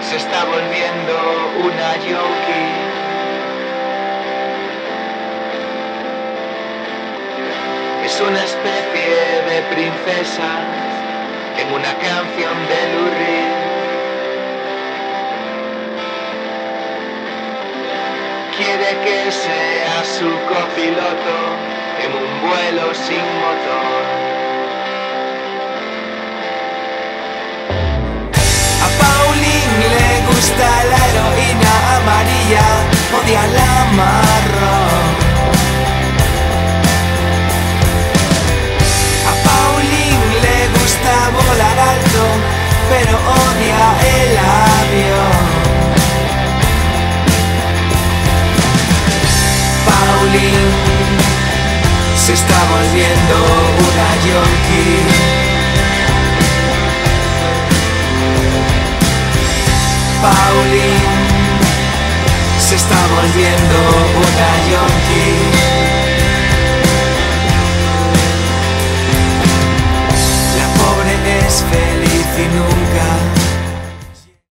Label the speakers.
Speaker 1: se está volviendo una yoki. Es una especie de princesa en una canción de Lou Quiere que sea su copiloto en un vuelo sin motor.
Speaker 2: Pauline se está volviendo una yonki. Pauline se está volviendo.